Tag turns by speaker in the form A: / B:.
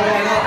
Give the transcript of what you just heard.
A: 감사합니다.